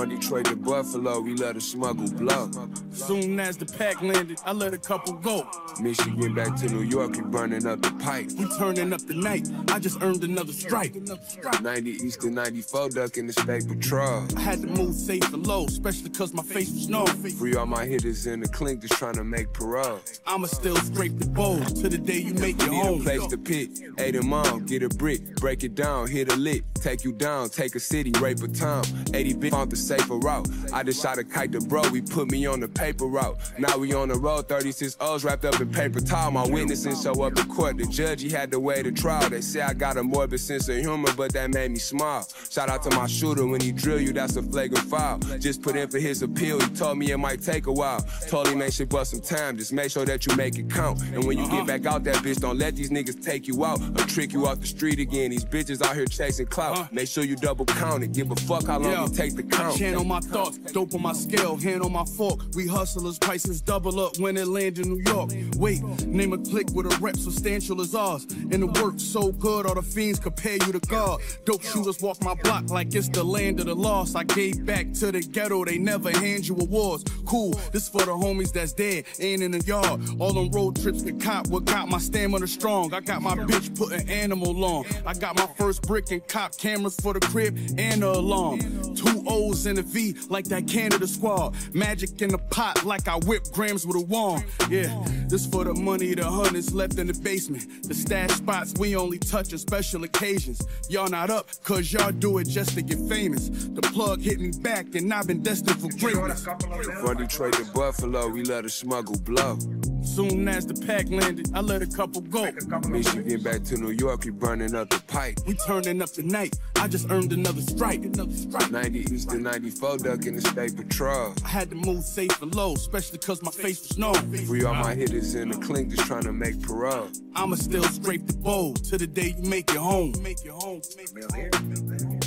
From Detroit to Buffalo, we let a smuggle blow. Soon as the pack landed, I let a couple go. Michigan back to New York, we burning up the pipe. We turning up the night. I just earned another stripe. 90 East to 94, ducking the state patrol. I had to move safe and low, especially cause my face was known. Free all my hitters in the clink, just trying to make parole. I'ma still scrape the bowl to the day you make your Need a place to pick. Eight them on, get a brick, break it down, hit a lick, take you down, take a city, rape a town. 80 bit on the safer route. I just shot a kite to bro, we put me on the paper route. Now we on the road, 36 O's wrapped up in paper towel. My witnesses show up in court. The judge, he had to wait a trial. They say I got a morbid sense of humor, but that made me smile. Shout out to my shooter when he drill you, that's a flagrant foul. Just put in for his appeal, he told me it might take a while. Told him ain't shit but some time, just make sure that you make it count. And when you get back out that bitch, don't let these niggas take you out or trick you off the street again. These bitches out here chasing clout. Make sure you double count it. Give a fuck how long Yeah. you take the I count. channel my thoughts, dope on my scale, hand on my fork. We hustlers, prices double up when it land in New York. Wait, name a click with a rep substantial as ours. And the work so good, all the fiends compare you to God. Dope shooters walk my block like it's the land of the lost. I gave back to the ghetto, they never hand you awards. Cool, this for the homies that's dead, ain't in the yard. All them road trips to cop, what got my stamina strong. I got my bitch putting animal on. I got my first brick and cop cameras for the crib and the alarm. Two O's and a V like that Canada squad. Magic in the pot like I whip grams with a wand. Yeah, this for the money, the hundreds left in the basement. The stash spots we only touch on special occasions. Y'all not up, cause y'all do it just to get famous. The plug hit me back and I've been destined for greatness. From Detroit to Buffalo, we let a smuggle blow. Soon as the pack landed, I let a couple go. Michigan back to New York, we burning up the pipe. We turning up the night. I just earned another stripe. Another stripe. 90 East to 94, ducking the state patrol. I had to move safe and low, especially cause my face was known. Free all my hitters in the clink, just trying to make parole. I'ma still scrape the bowl to the day you make it home. Make it home. Make it home.